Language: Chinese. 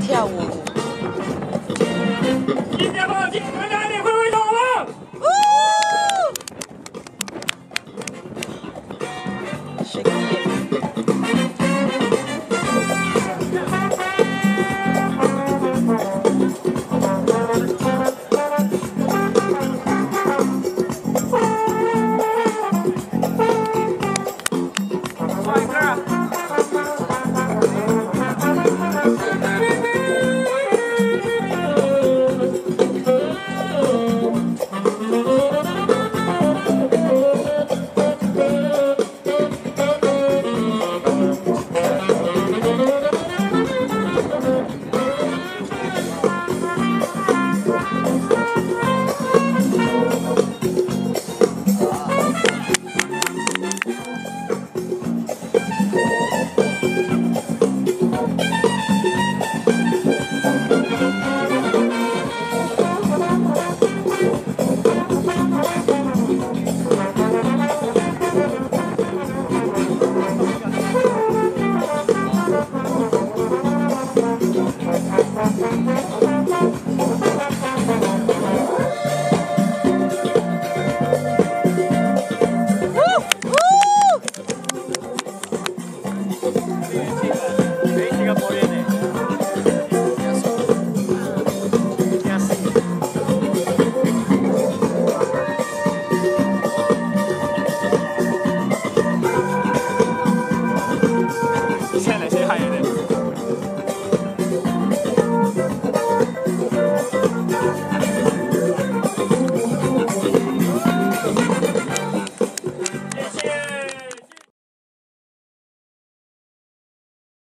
跳舞。今天晚上，我们来！